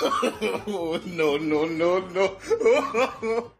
no, no, no, no.